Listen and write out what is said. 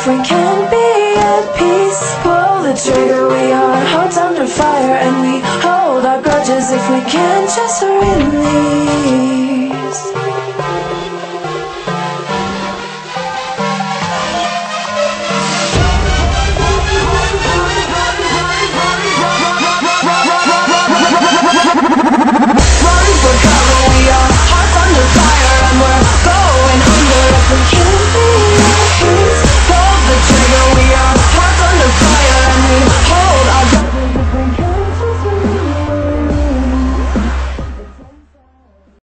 if we can be at peace. Pull the trigger, we are hearts under fire And we hold our grudges if we can just release.